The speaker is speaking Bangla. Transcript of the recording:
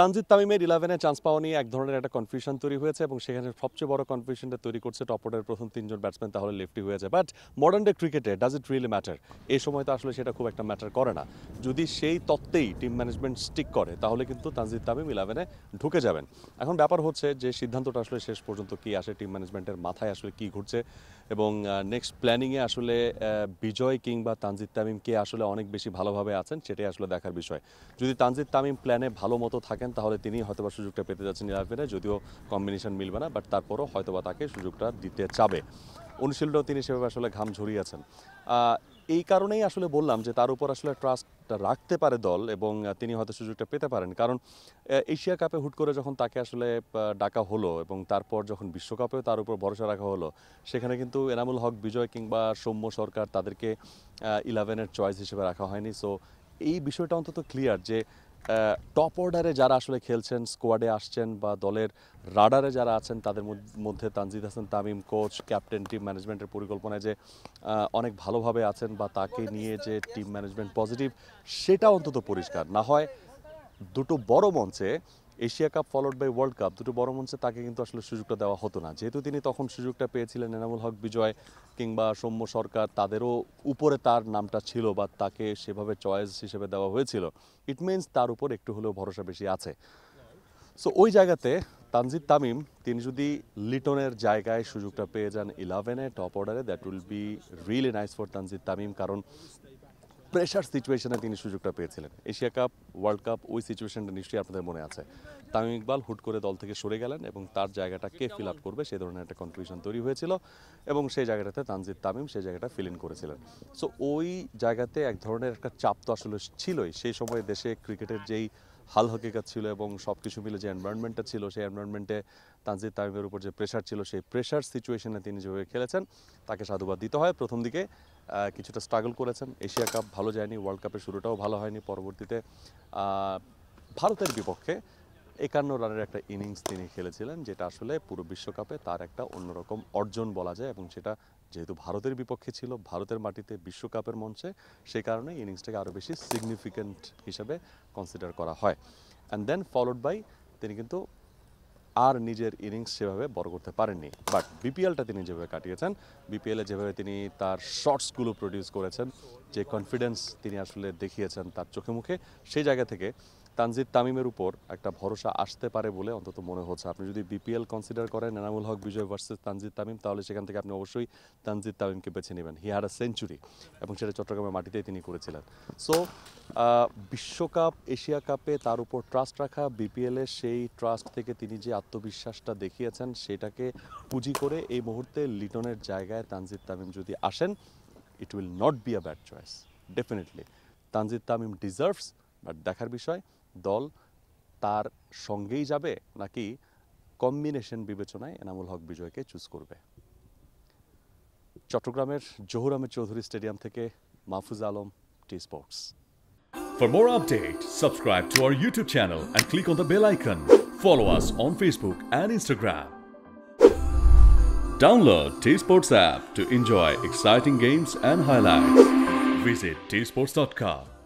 তানজিদ তামিমের ইলেভেনে চান্স পাওয়া নিয়ে এক ধরনের একটা কনফিউশন তৈরি হয়েছে এবং সেখানে সবচেয়ে বড় কনফিউশনটা তৈরি করছে টপ অর্ডারের প্রথম তিনজন ব্যাটসম্যান তাহলে লেফটি হয়ে যায়। বাট মডার্ন ডে ক্রিকেটে ডাজ ইট রিয়েলি ম্যাটার এই সময় তো আসলে সেটা খুব একটা ম্যাটার করে না। যদি সেই তত্ত্বেই টিম ম্যানেজমেন্ট স্টিক করে, তাহলে কিন্তু তানজিদ তামিম ইলেভেনে ঢুকে যাবেন। এখন ব্যাপার হচ্ছে যে সিদ্ধান্তটা আসলে শেষ পর্যন্ত কি আসে টিম ম্যানেজমেন্টের মাথায় আসলে কি ঘুরছে এবং নেক্সট প্ল্যানিংয়ে আসলে বিজয় কিংবা তানজিদ তামিম কে আসলে অনেক বেশি ভালোভাবে আছেন, সেটাই আসলে দেখার বিষয়। যদি তানজিদ তামিম প্ল্যানে ভালো মতো থাকেন তাহলে তিনি হয়তোবা সুযোগটা পেতে যাচ্ছেন ইলেভেনে যদিও কম্বিনেশন মিলবে না বাট তারপরও হয়তোবা তাকে সুযোগটা দিতে চাবে। অনুশীলনেও তিনি সেভাবে আসলে ঘাম ঝরিয়েছেন এই কারণেই আসলে বললাম যে তার উপর আসলে ট্রাস্ট রাখতে পারে দল এবং তিনি হয়তো সুযোগটা পেতে পারেন। কারণ এশিয়া কাপে হুট করে যখন তাকে আসলে ডাকা হলো এবং তারপর যখন বিশ্বকাপেও তার উপর ভরসা রাখা হলো, সেখানে কিন্তু এনামুল হক, বিজয় কিংবা সৌম্য সরকার তাদেরকে ইলেভেনের চয়েস হিসেবে রাখা হয়নি। সো এই বিষয়টা অন্তত ক্লিয়ার যে টপ অর্ডারে যারা আসলে খেলছেন স্কোয়াডে আসছেন বা দলের রাডারে যারা আছেন, তাদের মধ্যে Tanjid Hasan Tamim coach captain team ম্যানেজমেন্টের পরিকল্পনায় যে অনেক ভালোভাবে আছেন বা তাকে নিয়ে যে টিম ম্যানেজমেন্ট পজিটিভ সেটা অন্তত পরিষ্কার। না হয় দুটো বড় মঞ্চে Asia cup followed by world cup দুটো বড় মঞ্চে তাকে কিন্তু আসলে সুযোগটা দেওয়া হতো না। যেহেতু তিনি তখন সুযোগটা পেয়েছিলেন এনামুল হক বিজয় কিংবা সৌম্য সরকার, তাদেরও উপরে তার নামটা ছিল বা তাকে সেভাবে চয়েস হিসেবে দেওয়া হয়েছিল। ইট মিনস তার উপর একটু হলেও ভরসা বেশি আছে। সো ওই জায়গাতে তানজিদ তামিম, তিনি যদি লিটনের জায়গায় সুযোগটা পেয়ে যান ইলেভেনে টপ অর্ডারে that will be really nice for Tanjid Tamim, কারণ প্রেশার সিচুয়েশনে তিনি সুযোগটা পেয়েছিলেন। এশিয়া কাপ ওয়ার্ল্ড কাপ ওই সিচুয়েশনটা নিশ্চয়ই আপনাদের মনে আছে। তামিম ইকবাল হুট করে দল থেকে সরে গেলেন এবং তার জায়গাটা কে ফিল আপ করবে সেই ধরনের একটা কনফিউশন তৈরি হয়েছিল এবং সেই জায়গাটাতে তানজিদ তামিম সেই জায়গাটা ফিল ইন করেছিলেন। সো ওই জায়গাতে এক ধরনের একটা চাপ তো আসলে ছিলই। সেই সময় দেশে ক্রিকেটের যেই হাল হকিকত ছিল এবং সব কিছু মিলে যে এনভায়রনমেন্টটা ছিল, সেই এনভায়রনমেন্টে তানজিদ তামিমের উপর যে প্রেশার ছিল, সেই প্রেশার সিচুয়েশনে তিনি যেভাবে খেলেছেন, তাকে সাধুবাদ দিতে হয়। প্রথম দিকে কিছুটা স্ট্রাগল করেছেন। এশিয়া কাপ ভালো যায়নি ওয়ার্ল্ড কাপের শুরুটাও ভালো হয়নি। পরবর্তীতে ভারতের বিপক্ষে একান্ন রানের একটা ইনিংস তিনি খেলেছিলেন, যেটা আসলে পুরো বিশ্বকাপে তার একটা অন্যরকম অর্জন বলা যায় এবং সেটা যেহেতু ভারতের বিপক্ষে ছিল, ভারতের মাটিতে বিশ্বকাপের মঞ্চে সেই কারণে ইনিংসটাকে আরও বেশি সিগনিফিক্যান্ট হিসেবে কনসিডার করা হয়। অ্যান্ড দেন ফলোড বাই তিনি কিন্তু আর নিজের ইনিংস সেভাবে বড় করতে পারেননি। বাট বিপিএলটা তিনি যেভাবে কাটিয়েছেন বিপিএলে যেভাবে তিনি তার শর্টসগুলো প্রডিউস করেছেন, যে কনফিডেন্স তিনি আসলে দেখিয়েছেন তার চোখে মুখে, সেই জায়গা থেকে তানজিদ তামিমের উপর একটা ভরসা আসতে পারে বলে অন্তত মনে হচ্ছে। আপনি যদি বিপিএল কনসিডার করেন, এনামুল হক, বিজয় ভার্সেস, তানজিদ তামিম, তাহলে সেখান থেকে আপনি অবশ্যই তানজিদ তামিমকে বেছে নেবেন। হি হ্যাড আ সেঞ্চুরি এবং সেটা চট্টগ্রামের মাটিতেই তিনি করেছিলেন। সো বিশ্বকাপ, এশিয়া কাপে তার উপর ট্রাস্ট রাখা, বিপিএলে সেই ট্রাস্ট থেকে তিনি যে আত্মবিশ্বাসটা দেখিয়েছেন, সেটাকে পুঁজি করে এই মুহূর্তে লিটনের জায়গায় তানজিদ তামিম যদি আসেন it will not be a bad choice definitely Tanjid Tamim deserves but দেখার বিষয় দল তার সঙ্গেই যাবে নাকি কম্বিনেশন বিবেচনায় এনামুল হক বিজয়কে চুজ করবে চট্টগ্রামের জহুর আহমেদ চৌধুরী স্টেডিয়াম থেকে Mahfuz Alam T sports For more updates, subscribe to our YouTube channel and click on the bell icon. Follow us on Facebook and Instagram. Download T Sports app to enjoy exciting games and highlights. Visit tsports.com.